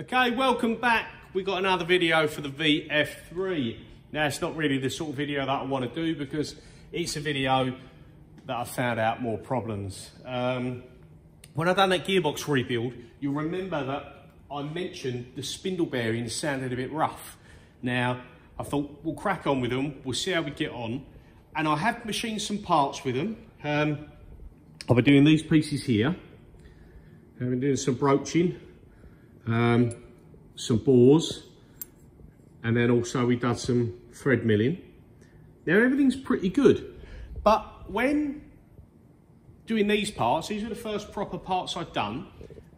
Okay, welcome back. We got another video for the VF3. Now, it's not really the sort of video that I want to do because it's a video that I found out more problems. Um, when I done that gearbox rebuild, you'll remember that I mentioned the spindle bearings sounded a bit rough. Now, I thought we'll crack on with them, we'll see how we get on. And I have machined some parts with them. Um, I'll be doing these pieces here. I've been doing some broaching, um, some bores, and then also we done some thread milling. Now everything's pretty good, but when doing these parts, these are the first proper parts I've done,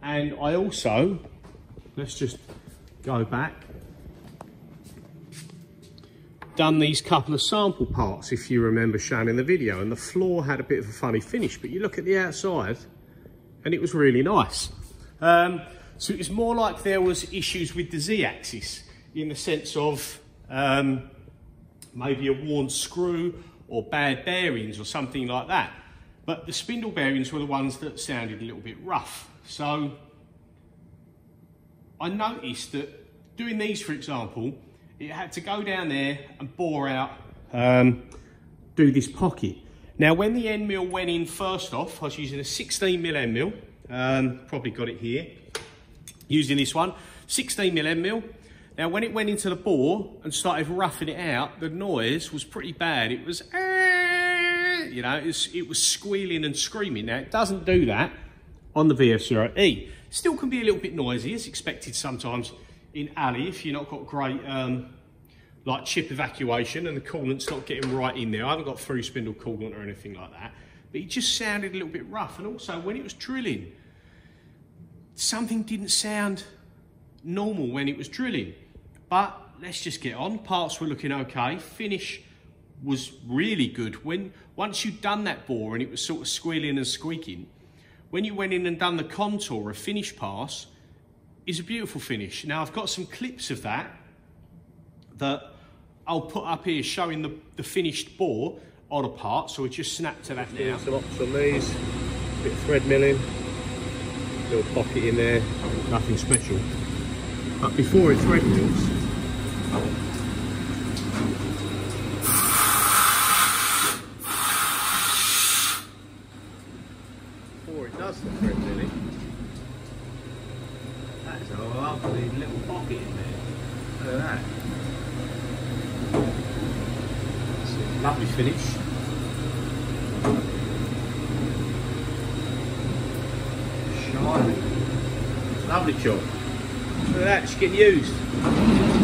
and I also, let's just go back, done these couple of sample parts, if you remember shown in the video, and the floor had a bit of a funny finish, but you look at the outside, and it was really nice. Um, so it was more like there was issues with the Z-axis in the sense of um, maybe a worn screw or bad bearings or something like that. But the spindle bearings were the ones that sounded a little bit rough. So I noticed that doing these, for example, it had to go down there and bore out, um, do this pocket. Now, when the end mill went in first off, I was using a 16 mil end mill, um, probably got it here, using this one, 16 mil end mill. Now, when it went into the bore and started roughing it out, the noise was pretty bad. It was, you know, it was, it was squealing and screaming. Now, it doesn't do that on the VF0E. Still can be a little bit noisy, as expected sometimes in alley if you're not got great um, like chip evacuation and the coolant's not getting right in there. I haven't got through spindle coolant or anything like that, but it just sounded a little bit rough. And also when it was drilling, something didn't sound normal when it was drilling. But let's just get on. Parts were looking okay. Finish was really good. When Once you'd done that bore and it was sort of squealing and squeaking, when you went in and done the contour, a finish pass, is a beautiful finish. Now I've got some clips of that that I'll put up here showing the, the finished bore on a part. So we just snap to that now. Some ops on these, bit of thread milling, little pocket in there, nothing special. But before it thread before it does the thread that's a lovely little pocket in there. Look at that. Lovely finish. Lovely job. Look at that, getting used.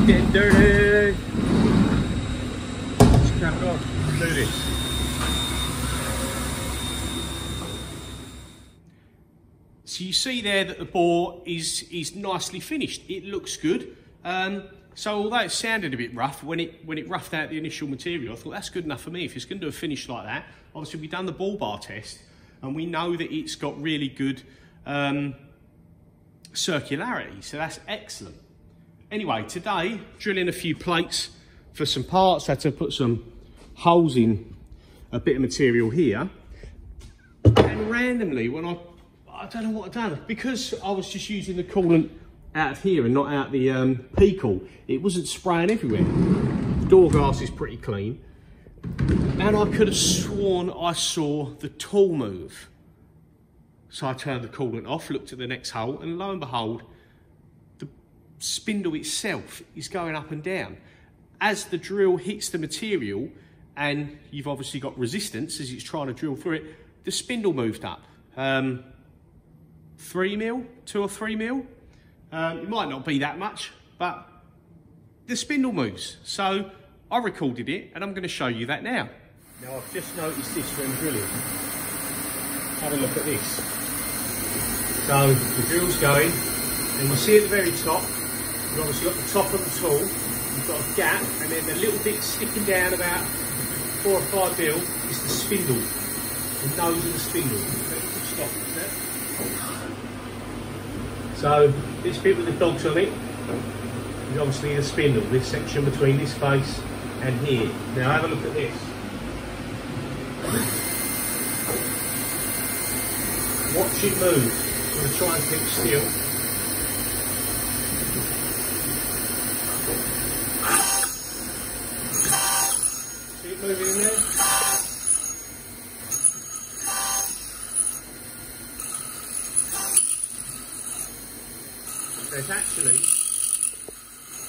Getting dirty. Crack on. Do this. So you see there that the bore is, is nicely finished. It looks good. Um, so although it sounded a bit rough, when it, when it roughed out the initial material, I thought that's good enough for me. If it's going to do a finish like that, obviously we've done the ball bar test and we know that it's got really good um, circularity. So that's excellent. Anyway, today, drilling a few plates for some parts. I had to put some holes in a bit of material here. And randomly, when I, I don't know what I've done, because I was just using the coolant out of here and not out the um, P-cool, it wasn't spraying everywhere. The door glass is pretty clean. And I could have sworn I saw the tool move. So I turned the coolant off, looked at the next hole, and lo and behold, the spindle itself is going up and down. As the drill hits the material, and you've obviously got resistance as it's trying to drill through it, the spindle moved up. Um, three mil, two or three mil. Um, it might not be that much, but the spindle moves. So I recorded it, and I'm going to show you that now. Now I've just noticed this when drilling. Have a look at this. So the drill's going, and you'll see at the very top, you've obviously got the top of the tool, you've got a gap, and then the little bit sticking down about four or five mil is the spindle, the nose of the spindle. So this bit with the dogs on it is obviously the spindle, this section between this face and here. Now have a look at this. Watch it move going to try and pick steel. Keep moving in there? There's actually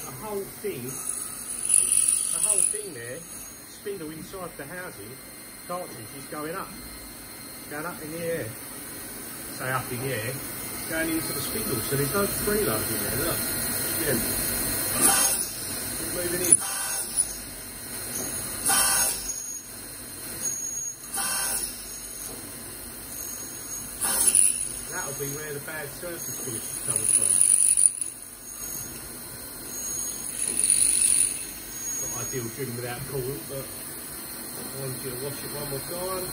a whole thing, a whole thing there, spindle inside the housing, cartridge is going up, going up in the air. Up in the air, going into the spindle, so there's no preload in there, look. It's moving in. That'll be where the bad surface finish is coming from. Not ideal drilling without coolant, but I want you to wash it one more time.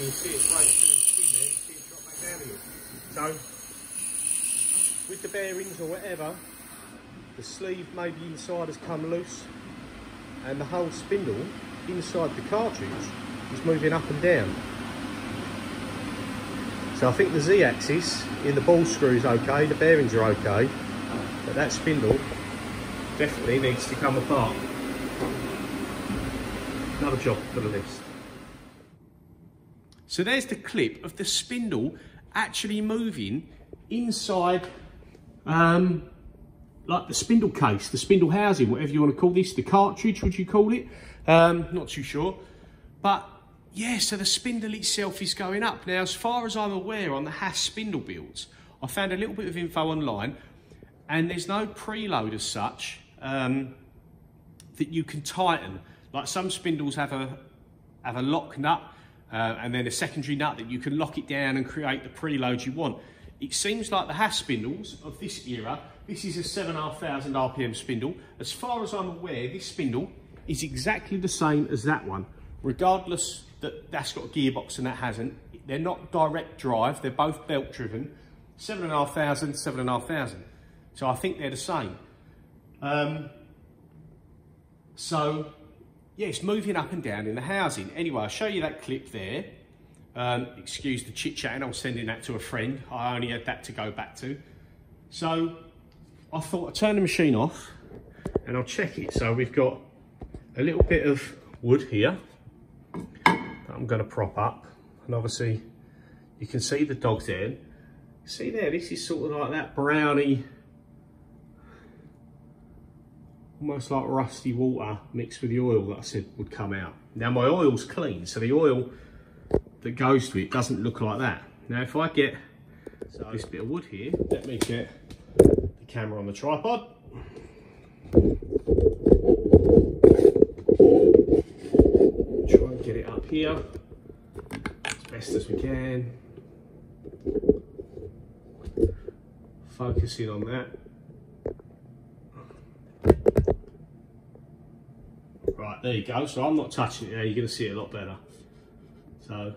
The skin there, you see. So, with the bearings or whatever, the sleeve maybe inside has come loose and the whole spindle inside the cartridge is moving up and down. So I think the Z-axis in the ball screw is okay, the bearings are okay, but that spindle definitely needs to come apart. Another job for the list. So there's the clip of the spindle actually moving inside, um, like the spindle case, the spindle housing, whatever you want to call this, the cartridge, would you call it? Um, not too sure. But yeah, so the spindle itself is going up. Now, as far as I'm aware on the Haas spindle builds, I found a little bit of info online and there's no preload as such um, that you can tighten. Like some spindles have a, have a lock nut uh, and then a secondary nut that you can lock it down and create the preload you want. It seems like the Haas spindles of this era, this is a 7,500 RPM spindle. As far as I'm aware, this spindle is exactly the same as that one, regardless that that's got a gearbox and that hasn't. They're not direct drive, they're both belt driven. 7,500, 7,500. So I think they're the same. Um, so yeah, it's moving up and down in the housing. Anyway, I'll show you that clip there. Um, excuse the chit chatting, I was sending that to a friend. I only had that to go back to. So I thought I'd turn the machine off and I'll check it. So we've got a little bit of wood here that I'm going to prop up. And obviously you can see the dog's there. See there, this is sort of like that browny almost like rusty water mixed with the oil that I said would come out. Now my oil's clean, so the oil that goes to it doesn't look like that. Now if I get so this bit of wood here, let me get the camera on the tripod. Try and get it up here as best as we can. Focusing on that. There you go. So I'm not touching it now, you're going to see it a lot better. So,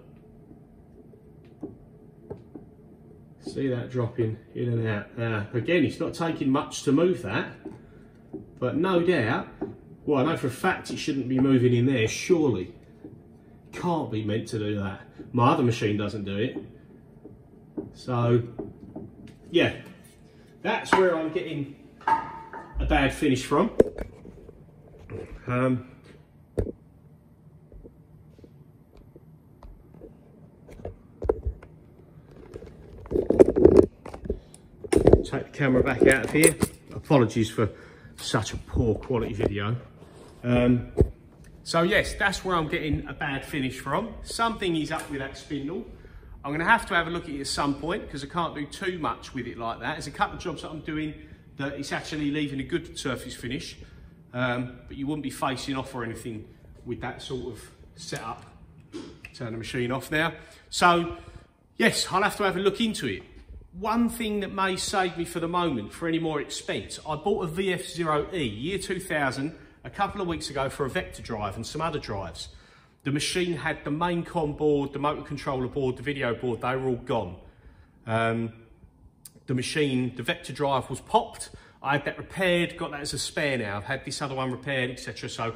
see that dropping in and out. Again, it's not taking much to move that, but no doubt, well, I know for a fact it shouldn't be moving in there, surely. Can't be meant to do that. My other machine doesn't do it. So, yeah, that's where I'm getting a bad finish from. Um, take the camera back out of here. Apologies for such a poor quality video. Um, so yes, that's where I'm getting a bad finish from. Something is up with that spindle. I'm gonna have to have a look at it at some point because I can't do too much with it like that. There's a couple of jobs that I'm doing that it's actually leaving a good surface finish, um, but you wouldn't be facing off or anything with that sort of setup. Turn the machine off now. So yes, I'll have to have a look into it. One thing that may save me for the moment for any more expense, I bought a VF0E year 2000 a couple of weeks ago for a vector drive and some other drives. The machine had the main con board, the motor controller board, the video board, they were all gone. Um, the machine, the vector drive was popped. I had that repaired, got that as a spare now. I've had this other one repaired, etc. So,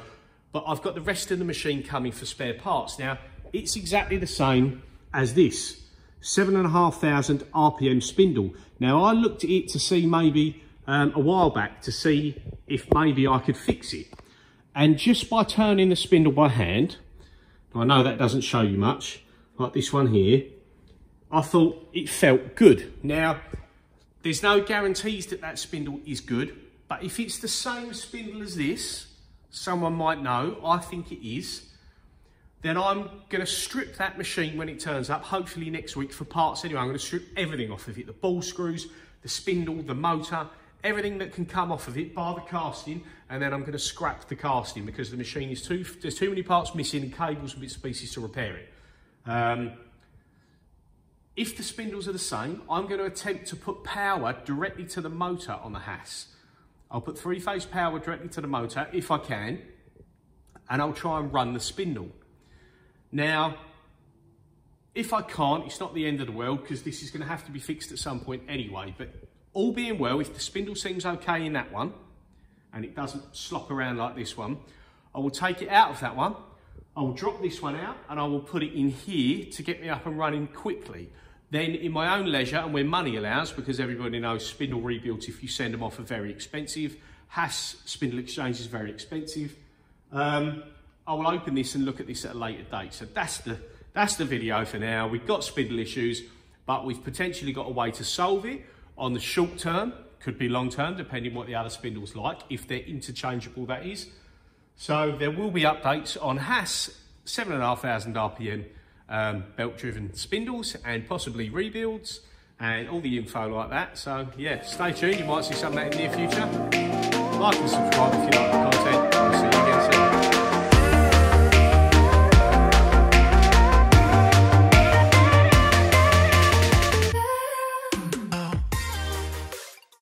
but I've got the rest of the machine coming for spare parts. Now, it's exactly the same as this. 7,500 RPM spindle. Now I looked at it to see maybe um, a while back to see if maybe I could fix it. And just by turning the spindle by hand, I know that doesn't show you much, like this one here, I thought it felt good. Now, there's no guarantees that that spindle is good, but if it's the same spindle as this, someone might know, I think it is, then I'm going to strip that machine when it turns up, hopefully next week for parts anyway. I'm going to strip everything off of it, the ball screws, the spindle, the motor, everything that can come off of it, bar the casting, and then I'm going to scrap the casting because the machine is too, there's too many parts missing and cables and bits and pieces to repair it. Um, if the spindles are the same, I'm going to attempt to put power directly to the motor on the Haas. I'll put three-phase power directly to the motor if I can, and I'll try and run the spindle. Now, if I can't, it's not the end of the world because this is going to have to be fixed at some point anyway. But all being well, if the spindle seems okay in that one, and it doesn't slop around like this one, I will take it out of that one, I will drop this one out, and I will put it in here to get me up and running quickly. Then in my own leisure and when money allows, because everybody knows spindle rebuilds, if you send them off, are very expensive. Haas spindle exchange is very expensive. Um, I will open this and look at this at a later date. So that's the, that's the video for now. We've got spindle issues, but we've potentially got a way to solve it on the short term, could be long term, depending what the other spindle's like, if they're interchangeable, that is. So there will be updates on Haas 7,500 RPM um, belt-driven spindles and possibly rebuilds and all the info like that. So yeah, stay tuned. You might see some of that in the near future. Like and subscribe if you like the content.